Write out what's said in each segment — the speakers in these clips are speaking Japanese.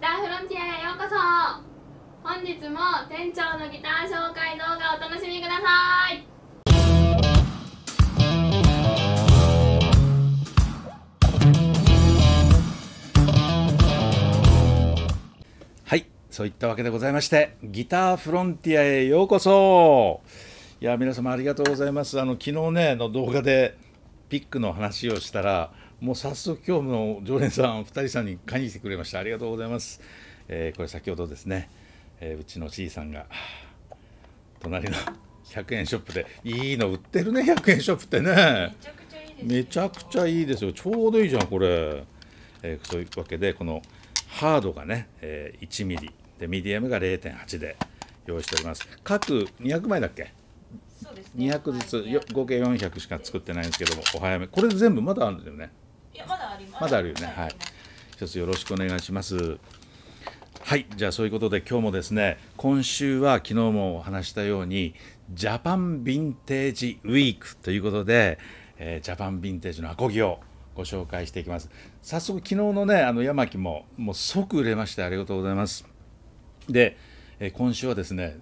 ターフロンティアへようこそ。本日も店長のギター紹介動画お楽しみください。はいそういったわけでございましてギターフロンティアへようこそ。いや皆様ありがとうございます。あの昨日ねの動画でピックの話をしたらもう早速今日の常連さん2人さんに買いに来てくれました。ありがとうございます、えーこれ先ほどですね、えーうちの C さんが隣の100円ショップでいいの売ってるね100円ショップってね。めちゃくちゃいいですよ。ちょうどいいじゃんこれ、えーそういうわけでこのハードがね、えー1ミリ。でミディアムが0.8で用意しております。各200枚だっけ？そうですね。200ずつ。合計400しか作ってないんですけどもお早め。これ全部まだあるんですよねまだあります。まだあるよね。はい。一つよろしくお願いします。はい。じゃあそういうことで今日もですね今週は昨日もお話したようにジャパンヴィンテージウィークということで、えージャパンヴィンテージのアコギをご紹介していきます。早速昨日のねあの山木ももう即売れましてありがとうございます。で、えー今週はですね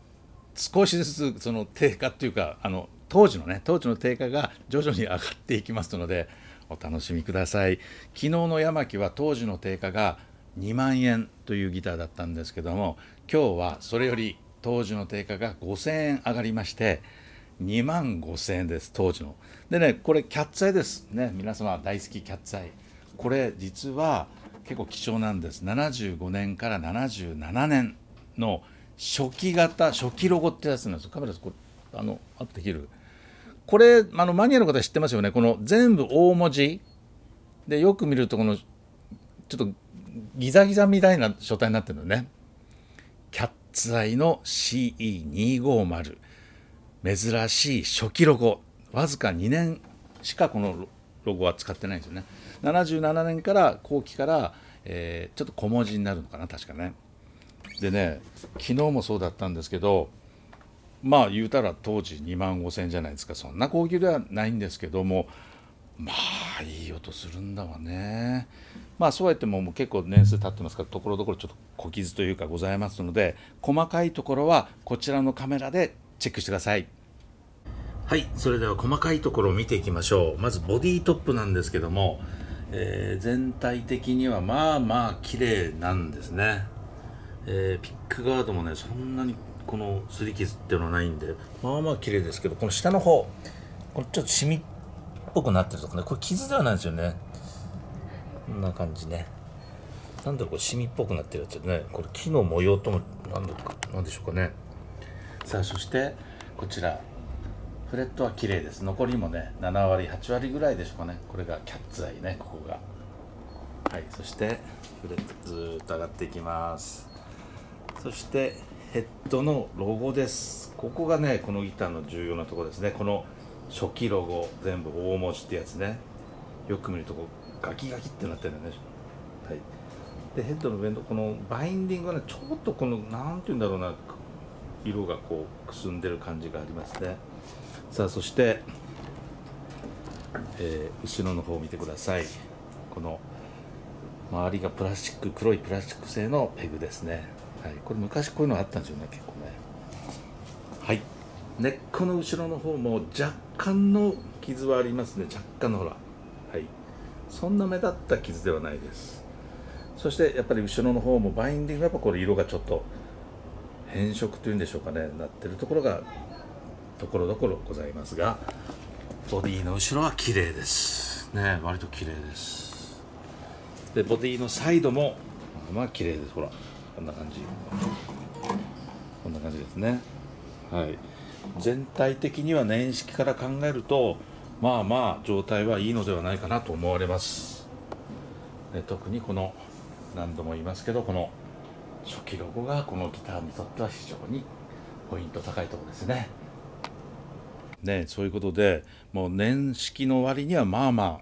少しずつその低下っていうかあの当時のね当時の低下が徐々に上がっていきますのでお楽しみください。昨日の山木は当時の定価が2万円というギターだったんですけども今日はそれより当時の定価が5000円上がりまして2万5000円です当時の。でねこれキャッツアイですね。皆様大好きキャッツアイ。これ実は結構貴重なんです。75年から77年の初期型初期ロゴってやつなんです。カメラこれあのあできる？これあのマニアの方知ってますよね？この全部大文字。でよく見るとこのちょっとギザギザみたいな書体になってるのね。キャッツアイの CE250 珍しい初期ロゴ。わずか2年しかこのロゴは使ってないんですよね。77年から後期から、えーちょっと小文字になるのかな確かね。でね昨日もそうだったんですけどまあ言うたら当時2万5千円じゃないですか。そんな高級ではないんですけども。まあいい音するんだわね。まあそうやってももう結構年数経ってますからところどころちょっと小傷というかございますので細かいところはこちらのカメラでチェックしてください。はいそれでは細かいところを見ていきましょう。まずボディトップなんですけども、えー全体的にはまあまあ綺麗なんですね。えーピックガードもねそんなにこの擦り傷っていうのはないんで。まあまあ綺麗ですけどこの下の方。これちょっとシミっぽくなってるとかね。これ傷ではないんですよね。こんな感じね。なんだろうこれシミっぽくなってるやつね。これ木の模様ともなんだかなんでしょうかね。さあそしてこちら。フレットは綺麗です。残りもね7割8割ぐらいでしょうかね。これがキャッツアイねここが。はいそしてフレットずーっと上がっていきます。そしてヘッドのロゴです。ここがねこのギターの重要なとこですね。この初期ロゴ全部大文字ってやつね。よく見るとこうガキガキってなってるよね。はい。でヘッドの上のこのバインディングがねちょっとこのなんて言うんだろうな色がこうくすんでる感じがありますね。さあそして、えー後ろの方を見てください。この周りがプラスチック黒いプラスチック製のペグですね、はい、これ昔こういうのあったんですよね結構ね。はい。根っこの後ろの方も若干の傷はありますね。若干のほら。はい。そんな目立った傷ではないです。そしてやっぱり後ろの方もバインディングやっぱこれ色がちょっと変色というんでしょうかね。なってるところがところどころございますが。ボディの後ろは綺麗です。ね割と綺麗です。でボディのサイドもまあ綺麗です。ほらこんな感じ。こんな感じですね。はい。全体的には年式から考えるとまあまあ状態はいいのではないかなと思われます。で特にこの何度も言いますけどこの初期ロゴがこのギターにとっては非常にポイント高いところですね。ねそういうことでもう年式の割にはまあま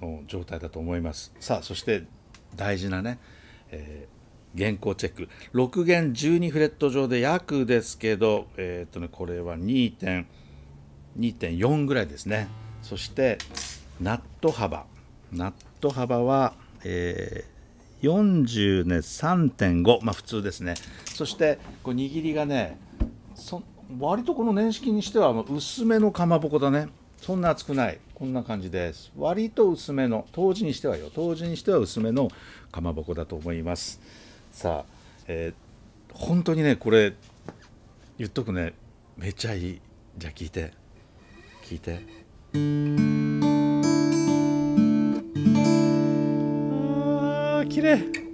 あの状態だと思います。さあそして大事なね、えー原稿チェック。6弦12フレット上で約ですけどえっ、とねこれは2.2.4ぐらいですね。そしてナット幅。ナット幅は、えー43.5まあ普通ですね。そしてこう握りがねそ割とこの年式にしては薄めのかまぼこだね。そんな厚くない。こんな感じです。割と薄めの当時にしてはよ。当時にしては薄めのかまぼこだと思います。さあ、えー、本当にねこれ言っとくねめっちゃいい。じゃあ聞いて。聞いて。あー綺麗。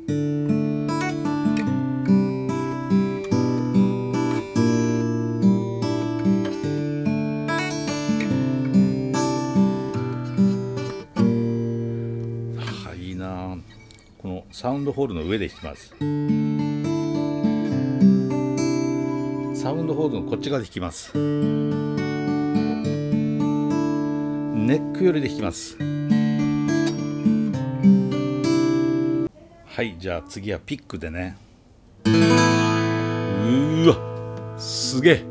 サウンドホールの上で弾きます。サウンドホールのこっち側で弾きます。ネックよりで弾きます。はいじゃあ次はピックでね。うわすげえ。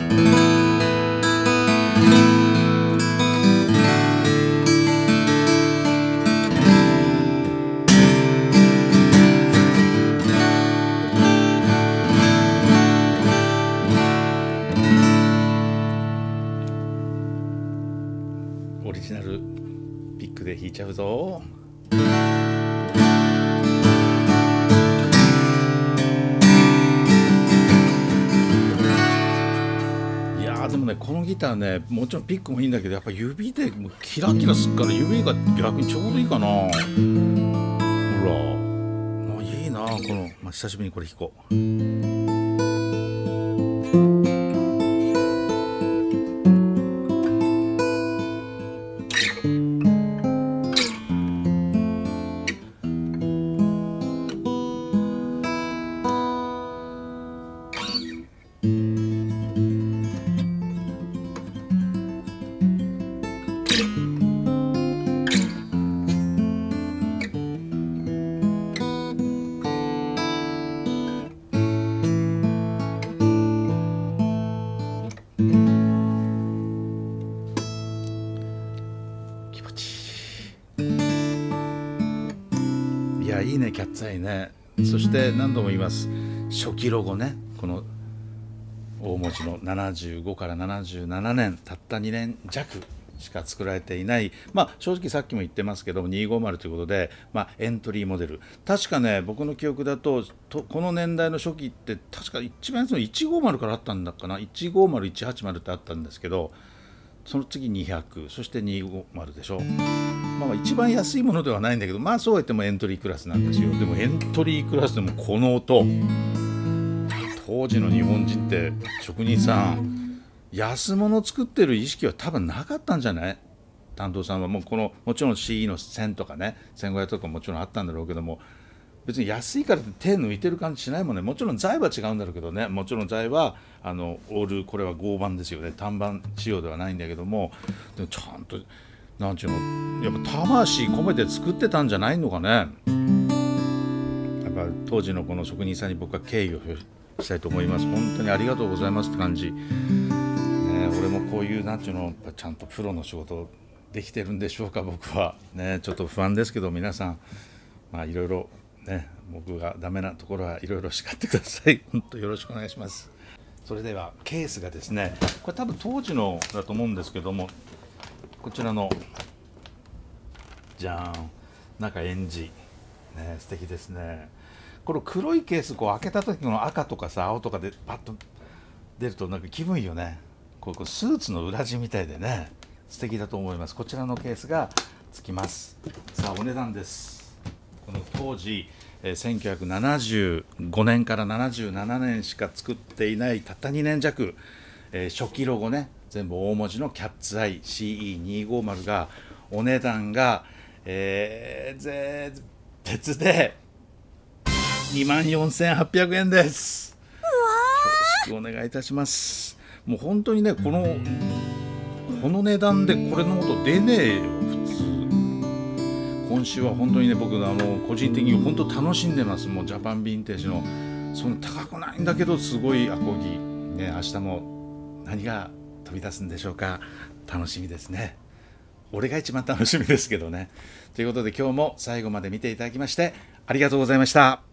ピックで弾いちゃうぞ。いやでもねこのギターねもちろんピックもいいんだけどやっぱ指でもうキラキラすっから指が逆にちょうどいいかな。ほら。もういいなこの、まあ、久しぶりにこれ弾こう。いいねキャッツアイね。そして何度も言います。初期ロゴね。この大文字の75から77年たった2年弱しか作られていない。まあ正直さっきも言ってますけども250ということで、まあ、エントリーモデル。確かね僕の記憶だととこの年代の初期って確か一番安いの150からあったんだかな。150180ってあったんですけどその次200そして250でしょ。まあ一番安いものではないんだけどまあそうは言ってもエントリークラスなんですよ。でもエントリークラスでもこの音。当時の日本人って職人さん安物作ってる意識は多分なかったんじゃない？担当さんは。もうこのもちろん CE の1000とかね1500とかもちろんあったんだろうけども別に安いからって手抜いてる感じしないもんね。もちろん材は違うんだろうけどね。もちろん材はあのオールこれは合板ですよね。単板仕様ではないんだけども。でもちゃんとなんちゅうのやっぱ魂込めて作ってたんじゃないのかね。やっぱ当時のこの職人さんに僕は敬意を表したいと思います。本当にありがとうございますって感じ、ね、俺もこういうなんちゅうのやっぱちゃんとプロの仕事できてるんでしょうか僕は。ねちょっと不安ですけど皆さん。まあいろいろね僕がダメなところはいろいろ叱ってください。本当よろしくお願いします。それではケースがですねこれ多分当時のだと思うんですけどもこちらのじゃーん中エンジ。ね素敵ですね。この黒いケースこう開けた時の赤とかさ青とかでパッと出るとなんか気分いいよね。こうこうスーツの裏地みたいでね。素敵だと思います。こちらのケースがつきます。さあお値段です。この当時、えー1975年から77年しか作っていないたった2年弱、えー初期ロゴね全部大文字のキャッツアイ CE250 がお値段が、えー、ぜ別で2万4800円です。よろしくお願いいたします。もう本当にねこのこの値段でこれの音出ねえよ。今週は本当にね僕あの個人的に本当楽しんでます。もうジャパンヴィンテージのその高くないんだけどすごいアコギね明日も何が飛び出すんでしょうか。楽しみですね。俺が一番楽しみですけどね。ということで今日も最後まで見ていただきましてありがとうございました。